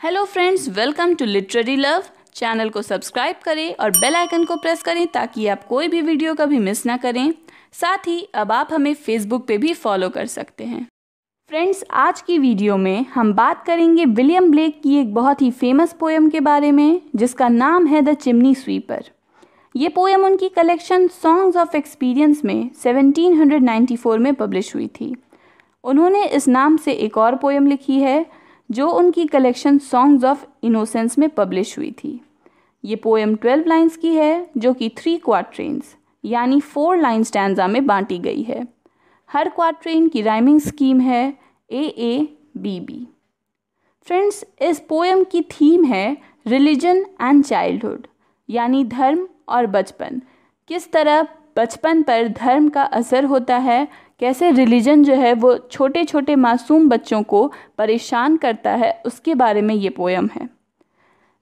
Hello friends welcome to literary love channel को subscribe करें और बेल आइकन को प्रेस करें ताकि आप कोई भी वीडियो कभी मिस ना करें। साथ ही, अब आप हमें फेसबुक पे भी फॉलो कर सकते हैं। फ्रेंड्स आज की वीडियो में हम बात करेंगे विलियम ब्लेक की एक बहुत ही फ़ेमस पोएम के बारे में, जिसका नाम है द चिमनी स्वीपर ये पोएम उनकी कलेक्शन सॉन्ग्स ऑफ़ एक्सपीरियंस में 1794 में पब्लिश हुई थी। उन्होंने इस नाम से एक और पोएम लिखी है जो उनकी कलेक्शन सॉन्ग्स ऑफ़ इनोसेंस में पब्लिश हुई थी। ये पोएम ट्वेल्व लाइन्स की है, जो कि थ्री क्वार्ट्रेन्स यानी फोर लाइन स्टैंडा में बांटी गई है। हर क्वार्ट्रेन की राइमिंग स्कीम है A A B B friends इस पोएम की थीम है रिलीजन एंड चाइल्डहुड यानी धर्म और बचपन। किस तरह बचपन पर धर्म का असर होता है कैसे रिलीजन जो है वो छोटे छोटे मासूम बच्चों को परेशान करता है, उसके बारे में ये पोयम है।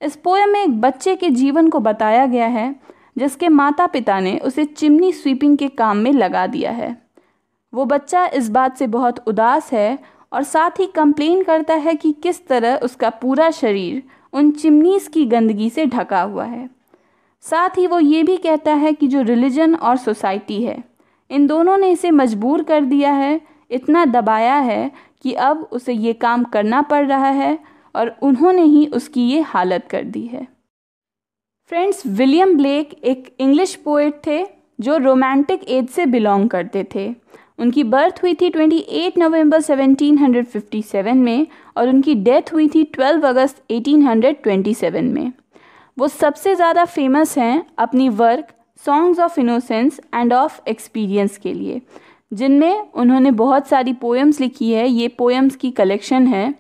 इस पोयम में एक बच्चे के जीवन को बताया गया है, जिसके माता पिता ने उसे चिमनी स्वीपिंग के काम में लगा दिया है। वो बच्चा इस बात से बहुत उदास है और साथ ही कंप्लेन करता है कि किस तरह उसका पूरा शरीर उन चिमनीस की गंदगी से ढका हुआ है। साथ ही वो ये भी कहता है कि जो रिलीजन और सोसाइटी है इन दोनों ने इसे मजबूर कर दिया है। इतना दबाया है कि अब उसे ये काम करना पड़ रहा है और उन्होंने ही उसकी ये हालत कर दी है। फ्रेंड्स, विलियम ब्लेक एक इंग्लिश पोइट थे जो रोमांटिक एज से बिलोंग करते थे। उनकी बर्थ हुई थी 28 नवंबर 1757 में और उनकी डेथ हुई थी 12 अगस्त 1827 में। वो सबसे ज़्यादा फ़ेमस हैं अपनी work songs of innocence and of experience के लिए। जिनमें उन्होंने बहुत सारी पोएम्स लिखी है, ये पोएम्स की कलेक्शन है।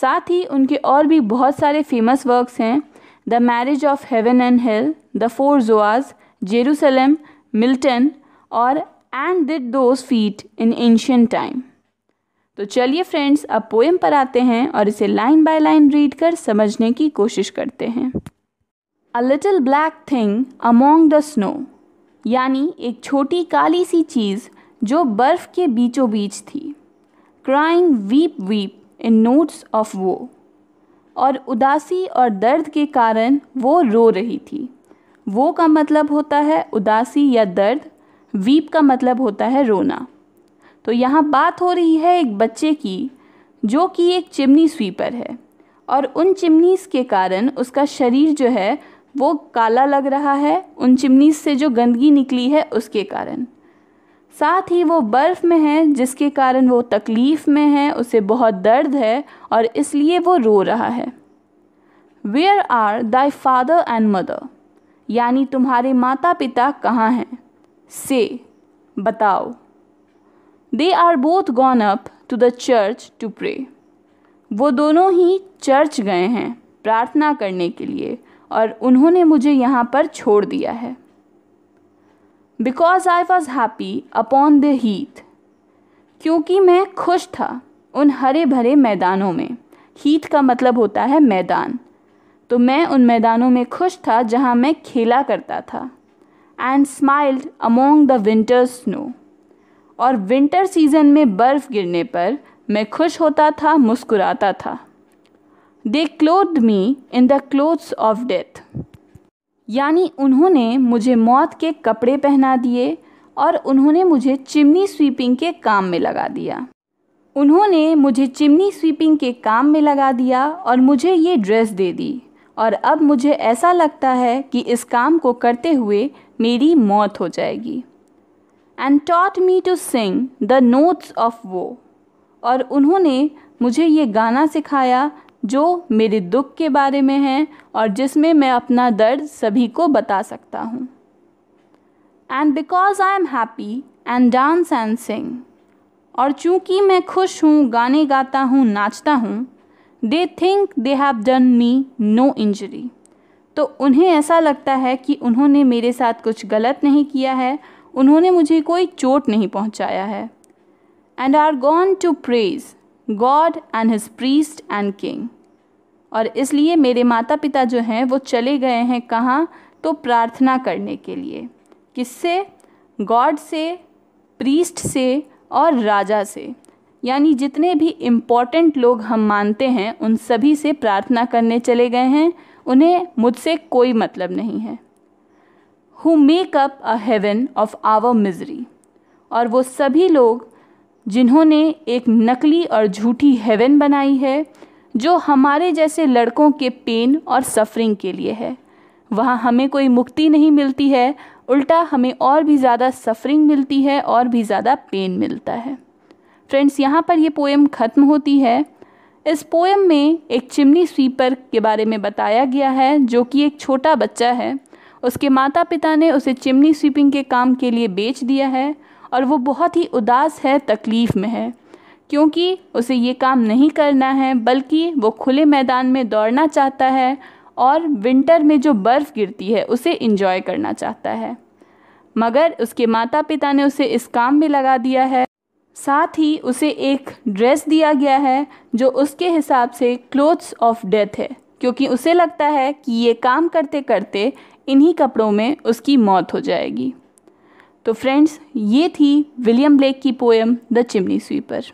साथ ही उनके और भी बहुत सारे फ़ेमस वर्क्स हैं। The marriage of heaven and hell the four Zoas Jerusalem Milton और and did those feet in ancient time तो चलिए फ्रेंड्स अब पोएम पर आते हैं और इसे लाइन बाय लाइन रीड कर समझने की कोशिश करते हैं। A little black thing among the snow यानी एक छोटी काली सी चीज़ जो बर्फ़ के बीचों बीच थी। Crying weep weep in notes of woe और उदासी और दर्द के कारण वो रो रही थी। वो का मतलब होता है उदासी या दर्द वीप का मतलब होता है रोना। तो यहाँ बात हो रही है एक बच्चे की, जो कि एक चिमनी स्वीपर है। और उन चिमनीस के कारण उसका शरीर जो है वो काला लग रहा है, उन चिमनी से जो गंदगी निकली है उसके कारण। साथ ही वो बर्फ़ में है, जिसके कारण वो तकलीफ़ में है, उसे बहुत दर्द है और इसलिए वो रो रहा है। Where are thy father and mother यानी तुम्हारे माता पिता कहाँ हैं? से, बताओ। They are both gone up to the church to pray वो दोनों ही चर्च गए हैं। प्रार्थना करने के लिए और उन्होंने मुझे यहाँ पर छोड़ दिया है। Because I was happy upon the heath क्योंकि मैं खुश था उन हरे भरे मैदानों में। हीथ का मतलब होता है मैदान। तो मैं उन मैदानों में खुश था जहाँ मैं खेला करता था। And smiled among the winter snow और विंटर सीज़न में बर्फ़ गिरने पर मैं खुश होता था, मुस्कुराता था। They cloth me in the clothes of death यानी उन्होंने मुझे मौत के कपड़े पहना दिए और उन्होंने मुझे चिमनी स्वीपिंग के काम में लगा दिया। उन्होंने मुझे चिमनी स्वीपिंग के काम में लगा दिया और मुझे ये ड्रेस दे दी। और अब मुझे ऐसा लगता है कि इस काम को करते हुए मेरी मौत हो जाएगी। And taught me to sing the notes of woe और उन्होंने मुझे ये गाना सिखाया जो मेरे दुख के बारे में है और जिसमें मैं अपना दर्द सभी को बता सकता हूँ। And because I am happy and dance and sing और चूँकि मैं खुश हूँ, गाने गाता हूँ, नाचता हूँ they think they have done me no injury तो उन्हें ऐसा लगता है कि उन्होंने मेरे साथ कुछ गलत नहीं किया है, उन्होंने मुझे कोई चोट नहीं पहुँचाया है। And are gone to praise God and his priest and king और इसलिए मेरे माता पिता जो हैं, वो चले गए हैं कहाँ? तो प्रार्थना करने के लिए। किससे? गॉड से, प्रीस्ट से और राजा से। यानी जितने भी इंपॉर्टेंट लोग हम मानते हैं, उन सभी से प्रार्थना करने चले गए हैं। उन्हें मुझसे कोई मतलब नहीं है। Who make up a heaven of our misery और वो सभी लोग जिन्होंने एक नकली और झूठी हेवन बनाई है जो हमारे जैसे लड़कों के पेन और सफरिंग के लिए है। वहाँ हमें कोई मुक्ति नहीं मिलती है। उल्टा हमें और भी ज़्यादा सफरिंग मिलती है और भी ज़्यादा पेन मिलता है। फ्रेंड्स यहाँ पर ये पोएम ख़त्म होती है। इस पोएम में एक चिमनी स्वीपर के बारे में बताया गया है, जो कि एक छोटा बच्चा है। उसके माता पिता ने उसे चिमनी स्वीपिंग के काम के लिए बेच दिया है और वो बहुत ही उदास है, तकलीफ़ में है। क्योंकि उसे ये काम नहीं करना है, बल्कि वो खुले मैदान में दौड़ना चाहता है और विंटर में जो बर्फ़ गिरती है, उसे इंजॉय करना चाहता है। मगर उसके माता पिता ने उसे इस काम में लगा दिया है। साथ ही उसे एक ड्रेस दिया गया है, जो उसके हिसाब से क्लोथ्स ऑफ़ डेथ है, क्योंकि उसे लगता है कि ये काम करते करते इन्हीं कपड़ों में उसकी मौत हो जाएगी। तो फ्रेंड्स ये थी विलियम ब्लेक की पोएम द चिमनी स्वीपर